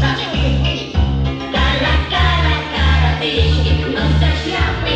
Cara, cara, cara, deixe que não se achava.